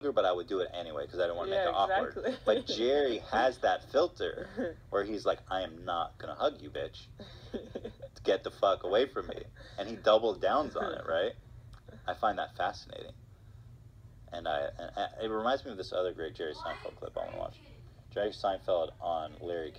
but I would do it anyway because I don't want to Yeah, make it awkward. But Jerry has that filter where he's like, I am not gonna hug you, bitch. Get the fuck away from me. And he double downs on it, right? I find that fascinating. And I, and it reminds me of this other great Jerry Seinfeld clip I want to watch. Jerry Seinfeld on Larry